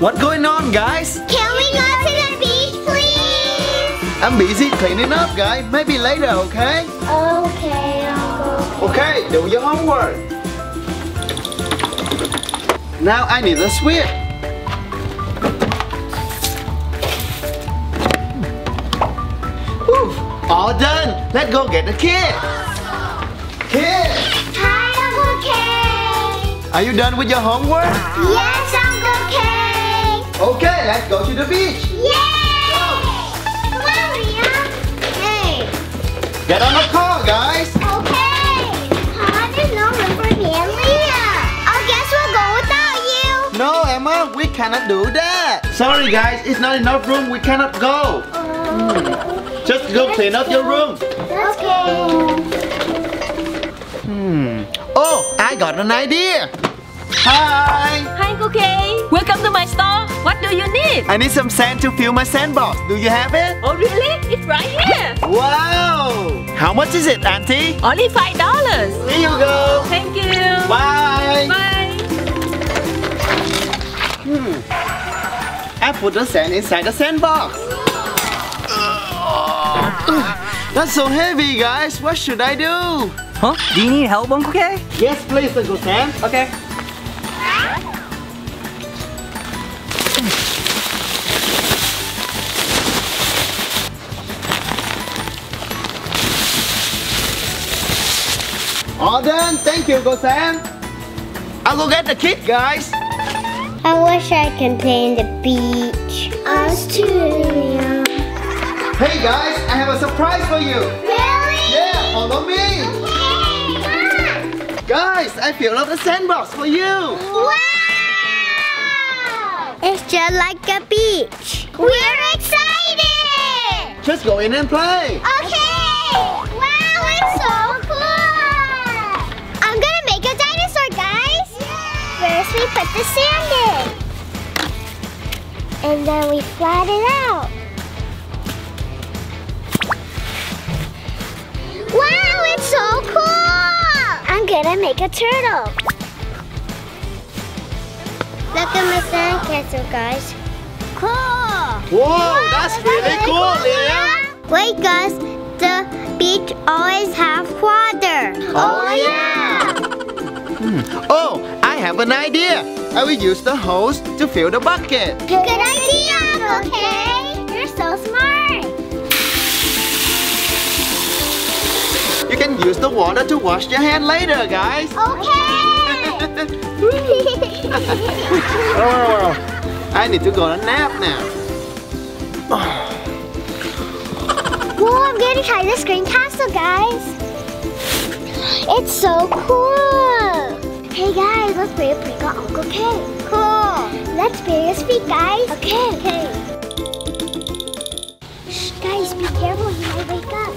What's going on, guys? Can we go to the beach, please? I'm busy cleaning up, guys. Maybe later, okay? Okay, Uncle. Okay, do your homework. Now I need a sweep. Whew, all done. Let's go get the kid. Kid, Hi, Uncle K. are you done with your homework? Yes. Okay, let's go to the beach. Yay! Come on, Liam. Hey. Get on the car, guys. Okay. Huh, there's no room for me and Leah. I guess we'll go without you. No, Emma, we cannot do that. Sorry, guys, it's not enough room. We cannot go. Oh. Just go clean up your room. Okay. Hmm. Oh, I got an idea. Hi. Hi, Uncle Kay. Welcome to my store. What do you need? I need some sand to fill my sandbox. Do you have it? Oh, really? It's right here. Wow. How much is it, Auntie? Only five dollars. Here you go. Thank you. Bye. Bye. Hmm. I put the sand inside the sandbox. That's so heavy, guys. What should I do? Huh? Do you need help, Uncle K? Yes, please, Uncle Sam. Okay. All done. Thank you, Uncle Sam. I'll go get the kid, guys. I wish I can play in the beach. Us too, Liam. Hey, guys, I have a surprise for you. Really? Yeah, follow me. Okay, Guys, I filled up the sandbox for you. Wow! It's just like a beach. We're excited! Just go in and play. Okay! We put the sand in. And then we flat it out. Wow, it's so cool! I'm gonna make a turtle. Look at my sand castle, guys. Cool! Whoa, that's really cool, Liam. Wait, guys. The beach always have water. Oh, oh yeah. Hmm. Oh, I have an idea. I will use the hose to fill the bucket. Good idea, Uncle Kay. You're so smart. You can use the water to wash your hand later, guys. Okay. Oh, I need to go to nap now. Whoa, I'm gonna try this green castle, guys. It's so cool. Hey guys, let's play a prank on Uncle K. Cool. Let's bury his feet, guys. Okay. Okay. Shh, guys, be careful. He might wake up.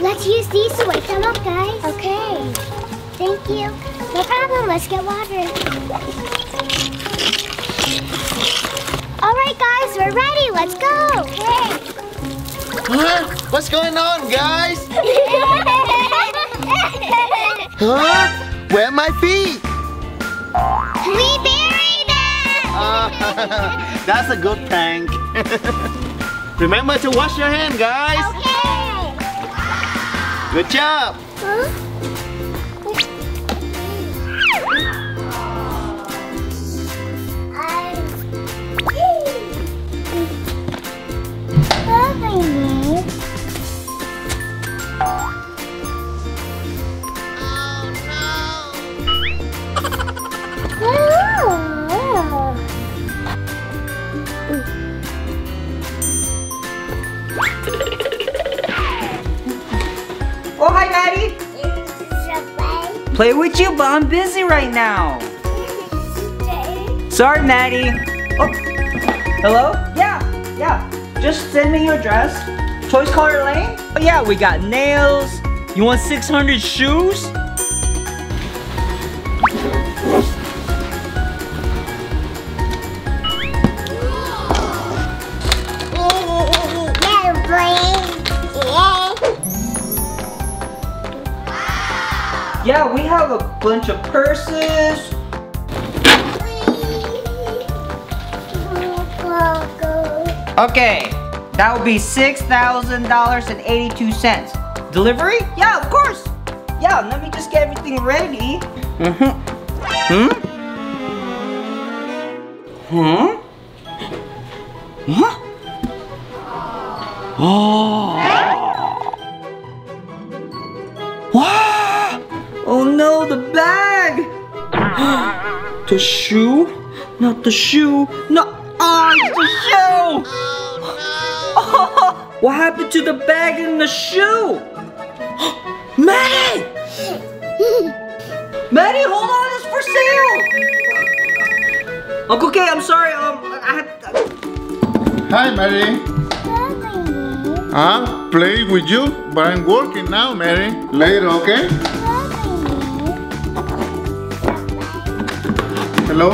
Let's use these to wake them up, guys. Okay. Thank you. No problem. Let's get water. Right, guys, we're ready. Let's go. Okay. Huh? What's going on, guys? Huh? Where are my feet? we buried it. Ah, that's a good prank. Remember to wash your hand, guys. okay. Good job. Huh? Play with you, but I'm busy right now. Sorry, Maddie. Oh, hello? Yeah, yeah. Just send me your address. Toys Color Lane? Oh, yeah, we got nails. You want 600 shoes? Yeah, we have a bunch of purses. Okay, that would be $6,000.82. Delivery? Yeah, of course. Yeah, let me just get everything ready. Mm-hmm. Hmm? Hmm? Huh? Oh. The shoe? Not the shoe. No, oh, it's the shoe! Oh, what happened to the bag and the shoe? Maddie! Maddie, hold on, it's for sale! Uncle K, I'm sorry, um, I had... Hi, Mary. Huh? Play with you, but I'm working now, Mary. Later, okay? Hello?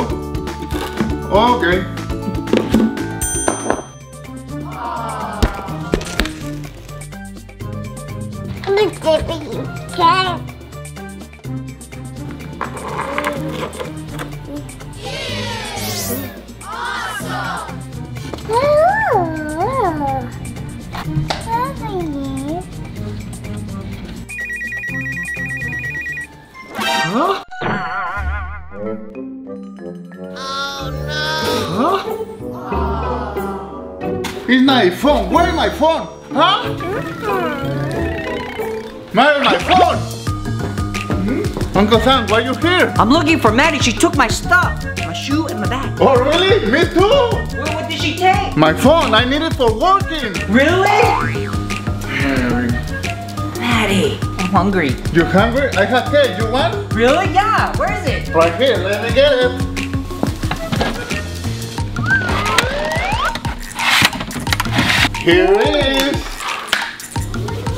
Okay. My phone. Where's my phone? Huh? Mary, my phone! Hmm? Uncle Sam, why are you here? I'm looking for Maddie, she took my stuff. My shoe and my bag. Oh, really? Me too! What, what did she take? My phone, I need it for working. Really? Maddie, I'm hungry. You hungry? I have cake. You want? Really? Yeah, where is it? Right here. Let me get it. Here it is.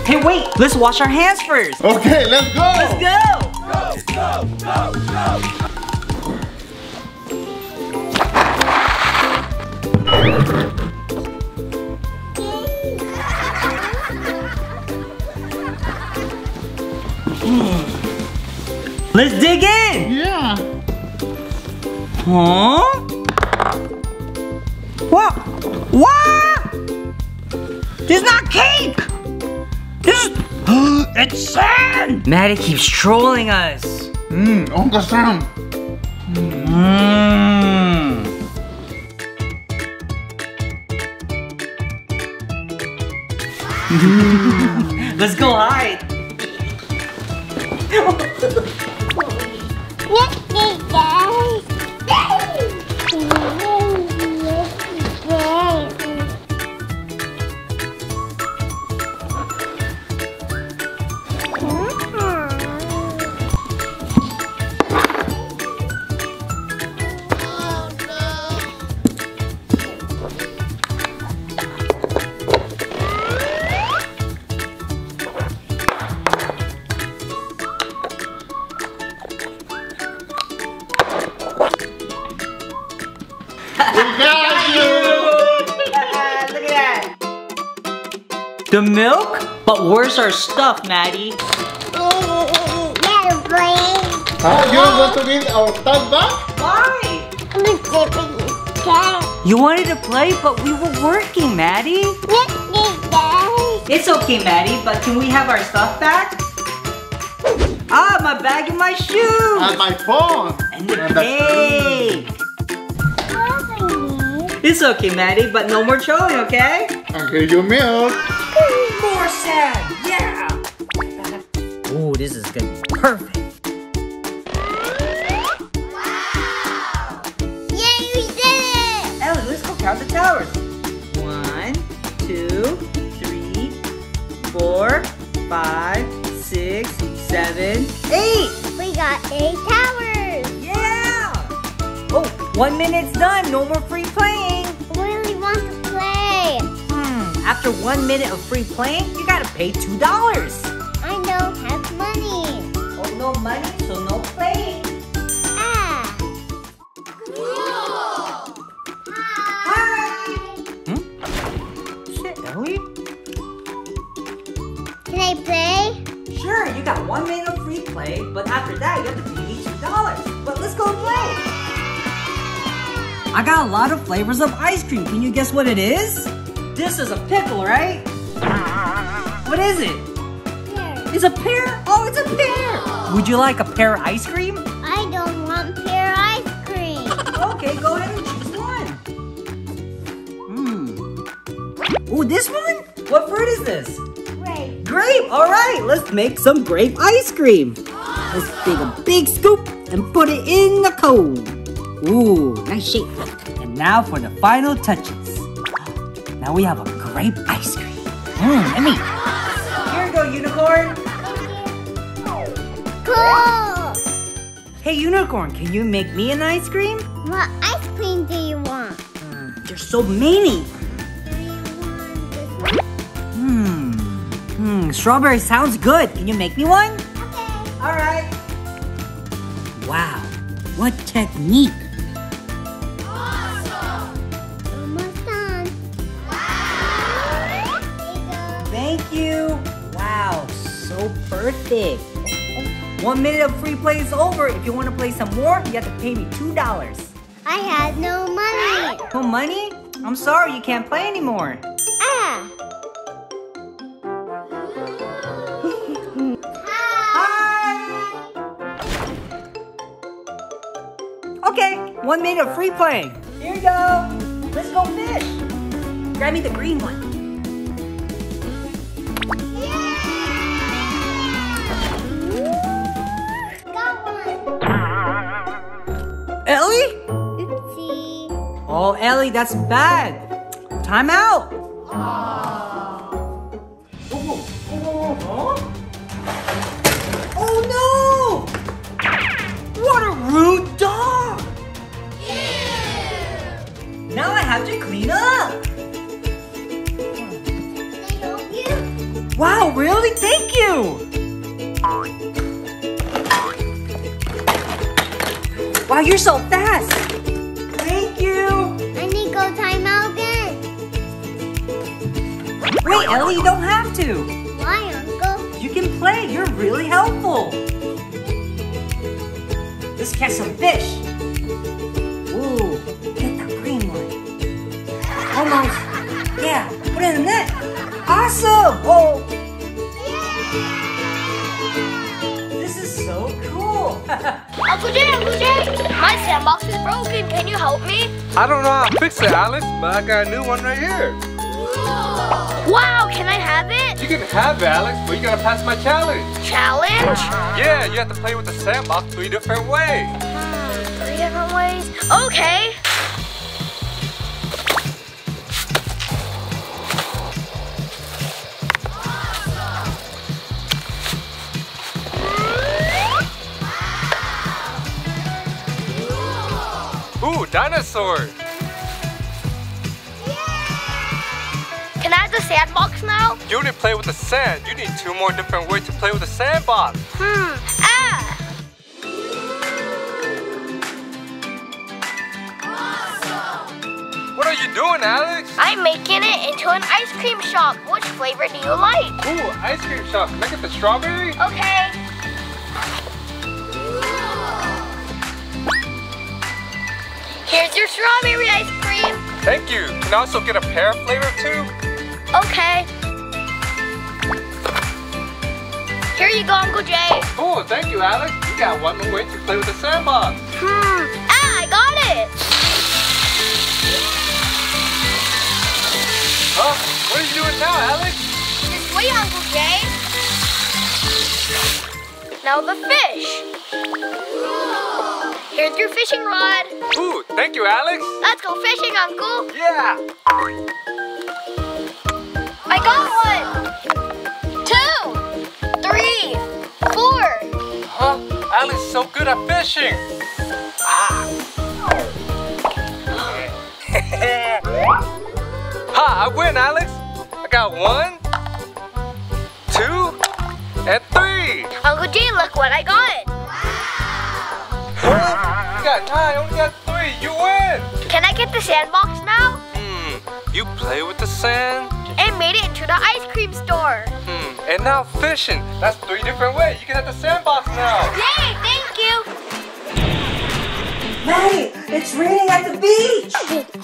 Hey, wait, let's wash our hands first. Okay, let's go. Let's go. Hmm. Let's dig in. Yeah. Huh? What? What? This is not cake. This is. it's sand. Maddie keeps trolling us. Mmm, Uncle Sam. Mmm. Let's go hide. The milk? But where's our stuff, Maddie? Huh? You don't want to get our stuff back? Why? You wanted to play, but we were working, Maddie. It's okay, Maddie, but can we have our stuff back? Ah, my bag and my shoes! And my phone. and the and the- cake! It's okay, Maddie, but no more trolling, okay? And here's your milk. More sand! Yeah! Ooh, this is gonna be perfect. Wow! Yay, we did it! Ellie, let's go count the towers. One, two, three, four, five, six, seven, eight! We got eight towers. Yeah! Oh, one minute's done. No more free playing. After one minute of free playing, you gotta pay $2. I don't have money. Oh, no money, so no playing. Ah. Cool. Hi! Hmm? Shit, Ellie? Can I play? Sure, you got one minute of free play, but after that you have to pay me two dollars. But let's go play. I got a lot of flavors of ice cream. Can you guess what it is? This is a pickle, right? What is it? Pear. It's a pear? Oh, it's a pear! Would you like a pear ice cream? I don't want pear ice cream. Okay, go ahead and choose one. Hmm. Oh, this one? What fruit is this? Grape. Grape! Alright, let's make some grape ice cream. Let's take a big scoop and put it in the cone. Ooh, nice shape. And now for the final touches. Now we have a grape ice cream. Mmm, yummy. Here you go, unicorn. Cool. Hey, unicorn, can you make me an ice cream? What ice cream do you want? Mm, there's so many. Do you want this one? Hmm. Hmm. Strawberry sounds good. Can you make me one? Okay. All right. Wow. What technique. Thank you. Wow. So perfect. One minute of free play is over. If you want to play some more, you have to pay me $2. I had no money. No money? I'm sorry, you can't play anymore. Ah. Hi. Okay, one minute of free playing. Here you go. Let's go fish. Grab me the green one. Oh, Ellie, that's bad. Time out. Oh no! What a rude dog! Now I have to clean up. Wow, really? Thank you! Wow, you're so fast! Wait, Ellie, you don't have to! Why, Uncle? You can play, you're really helpful! Let's catch some fish! Ooh, get the green one! Almost! Yeah, put it in the net! Awesome! Oh, this is so cool! Uncle Jay, Uncle Jay, my sandbox is broken. Can you help me? I don't know how to fix it, Alex, but I got a new one right here. Wow, can I have it? You can have it, Alex, but you gotta pass my challenge. Challenge? Yeah, you have to play with the sandbox three different ways. Hmm, three different ways. Okay. Ooh, dinosaur. I have the sandbox now? You didn't play with the sand. You need two more different ways to play with the sandbox. Hmm. Ah. What are you doing, Alex? I'm making it into an ice cream shop. Which flavor do you like? Ooh, ice cream shop. Can I get the strawberry? Okay. Here's your strawberry ice cream. Thank you. Can I also get a pear flavor too? Okay. Here you go, Uncle Jay. Cool, thank you, Alex. You got one more way to play with the sandbox. Hmm. Ah, I got it. Huh? What are you doing now, Alex? This way, Uncle Jay. Now the fish. Here's your fishing rod. Ooh, thank you, Alex. Let's go fishing, Uncle. Yeah. I got one. Two. Three. Four. Huh? Alex so good at fishing. Ah. ha, I win, Alex. I got one, two, and three. Uncle Jay, look what I got. Huh? You got nine, I only got three. You win. Can I get the sandbox now? Hmm. You play with the sand. And made it into the ice cream store. Hmm. And now fishing. That's three different ways. You can have the sandbox now. Yay, thank you. Maddie, it's raining at the beach.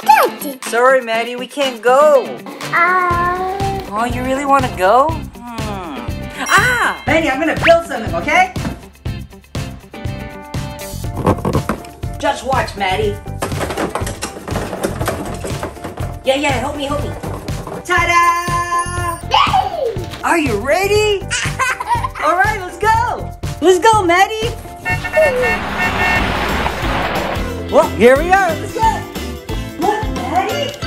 Daddy. Sorry, Maddie, we can't go. Uh, Oh, you really want to go? Hmm. Ah! Maddie, I'm gonna build something, okay? Just watch, Maddie. Yeah, yeah, help me, help me. Ta-da! Are you ready? All right, let's go. Let's go, Maddie. Well, here we are. Let's go. Look, Maddie.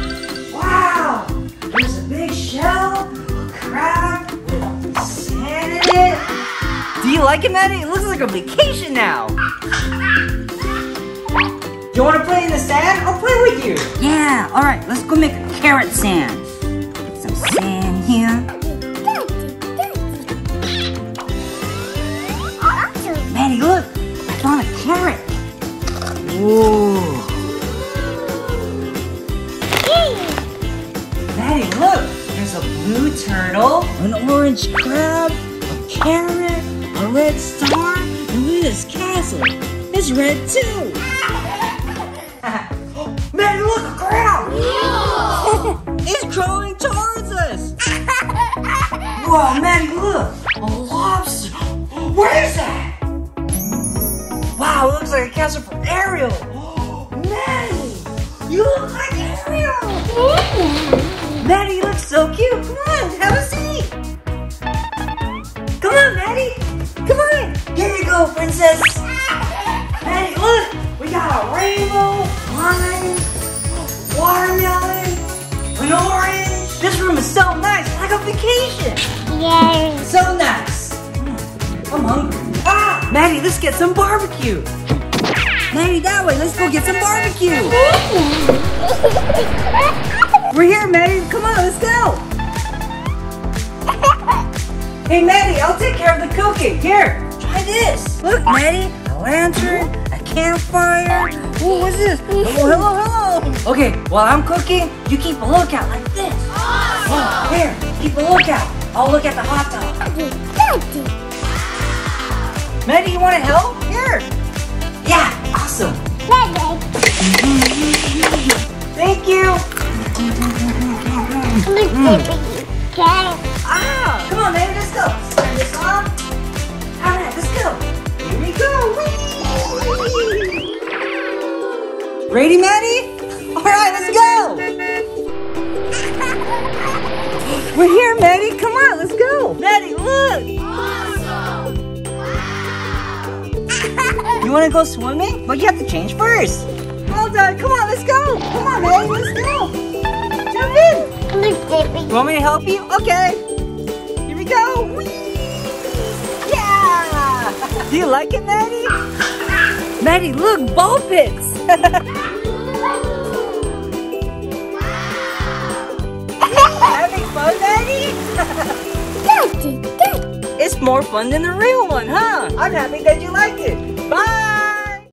Wow. There's a big shell, a crab, with sand in it. Do you like it, Maddie? It looks like a vacation now. Do you want to play in the sand? I'll play with you. Yeah. All right. Let's go make a carrot sand. Maddie, look! There's a blue turtle, an orange crab, a carrot, a red star, and this castle. It's red too! Maddie, look, a crab! it's crawling towards us! Whoa, Maddie, look! A lobster! Where is that? Wow, it looks like a castle from Ariel! Maddie! You look like Ariel! Maddie, you look so cute. Come on, have a seat. Come on, Maddie. Come on. Here you go, princess. Maddie, look. We got a rainbow, lime, watermelon, an orange. This room is so nice, like a vacation. Yay. So nice. I'm hungry. Maddie, let's get some barbecue. Maddie, that way. Let's go get some barbecue. We're here, Maddie. Come on, let's go. Hey, Maddie, I'll take care of the cooking. Here, try this. Look, Maddie, a lantern, a campfire. Ooh, what's this? Oh, hello, hello. Okay, while I'm cooking, you keep a lookout like this. Oh, here, keep a lookout. I'll look at the hot dog. Maddie, you want to help? Here. Yeah, awesome. Daddy. Thank you. Okay. Ah, come on, Maddie, let's go. Let's turn this on. All right, let's go. Here we go. Whee! Ready, Maddie? All right, let's go. We're here, Maddie. Come on, let's go. Maddie, look. Want to go swimming? But you have to change first. Well done. Come on, let's go. Come on, Maddie, let's go. Jump in. Look, baby. You want me to help you? Okay. Here we go. Whee! Yeah! Do you like it, Maddie? Maddie, look, ball pits. Having fun, Maddie? Daddy. Daddy. It's more fun than the real one, huh? I'm happy that you like it. Bye!